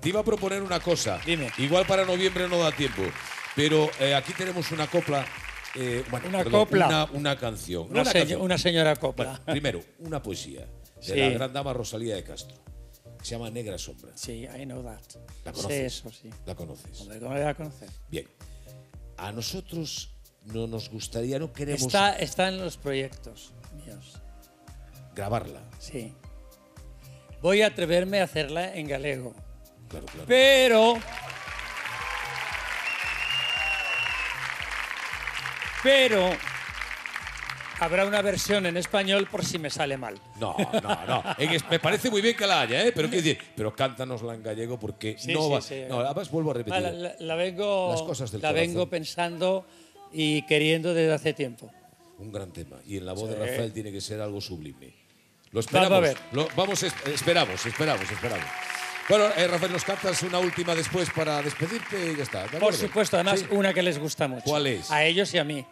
te iba a proponer una cosa. Dime. Igual para noviembre no da tiempo, pero eh, aquí tenemos una copla. eh, bueno, Una perdón, copla. Una, una canción. no Una, canción. señora copla. Primero, una poesía de Sí. la gran dama Rosalía de Castro. que Se llama Negra Sombra. Sí, I know that. ¿La Sé conoces? eso, sí. ¿La conoces? Hombre, ¿Cómo le voy a conocer? Bien. A nosotros no nos gustaría, no queremos Está, está en los proyectos míos. grabarla. Sí. Voy a atreverme a hacerla en galego. Claro, claro. Pero. Pero. Habrá una versión en español por si me sale mal. No, no, no. En me parece muy bien que la haya, ¿eh? Pero quiero decir, pero cántanosla en gallego porque Sí, no sí, va. sí. No, además vuelvo a repetir. Ah, la, la- la vengo, Las cosas del la corazón. vengo pensando y queriendo desde hace tiempo. Un gran tema. Y en la voz de. Rafael tiene que ser algo sublime. Lo Vamos esperamos. a ver. Lo- vamos, es- esperamos, esperamos, esperamos. Bueno, eh, Rafael, nos cantas una última después para despedirte y ya está. ¿de Por supuesto, además Sí. una que les gusta mucho. ¿Cuál es? A ellos y a mí.